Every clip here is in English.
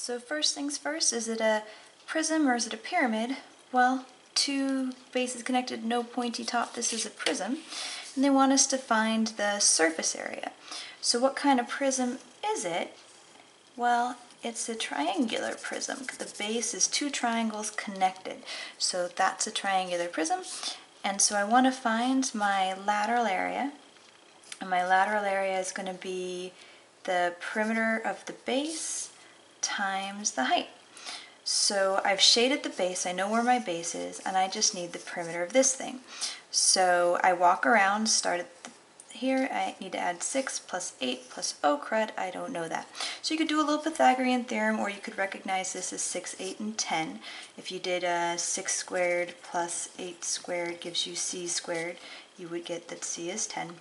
So first things first, is it a prism or is it a pyramid? Well, two bases connected, no pointy top, this is a prism. And they want us to find the surface area. So what kind of prism is it? Well, it's a triangular prism. The base is two triangles connected. So that's a triangular prism. And so I want to find my lateral area. And my lateral area is going to be the perimeter of the base times the height. So I've shaded the base, I know where my base is, and I just need the perimeter of this thing. So I walk around, start at here, I need to add 6 plus 8 plus oh crud, I don't know that. So you could do a little Pythagorean theorem, or you could recognize this as 6, 8, and 10. If you did uh, 6 squared plus 8 squared gives you C squared, you would get that C is 10.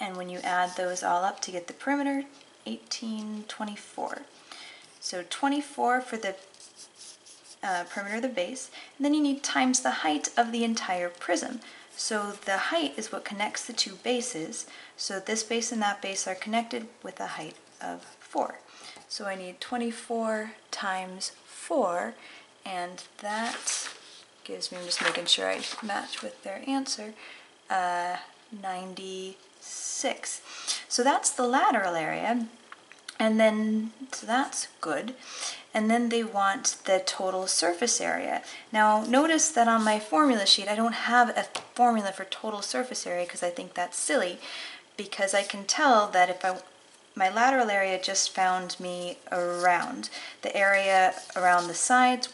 And when you add those all up to get the perimeter, 1824. So 24 for the uh, perimeter of the base, and then you need times the height of the entire prism. So the height is what connects the two bases, so this base and that base are connected with a height of 4. So I need 24 times 4, and that gives me, I'm just making sure I match with their answer, uh, 96. So that's the lateral area, and then, so that's good. And then they want the total surface area. Now notice that on my formula sheet I don't have a formula for total surface area because I think that's silly because I can tell that if I my lateral area just found me around the area around the sides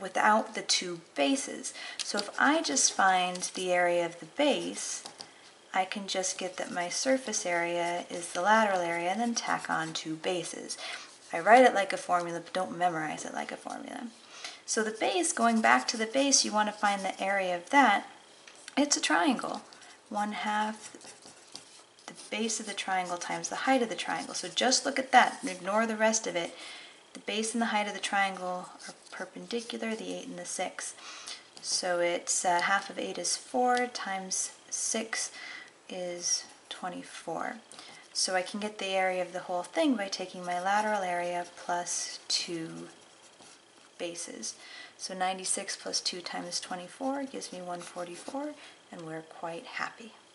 without the two bases. So if I just find the area of the base, I can just get that my surface area is the lateral area and then tack on two bases. I write it like a formula, but don't memorize it like a formula. So the base, going back to the base, you want to find the area of that. It's a triangle. One half the base of the triangle times the height of the triangle. So just look at that and ignore the rest of it. The base and the height of the triangle are perpendicular, the 8 and the 6. So it's uh, half of 8 is 4 times 6 is 24. So I can get the area of the whole thing by taking my lateral area plus 2 bases. So 96 plus 2 times 24 gives me 144, and we're quite happy.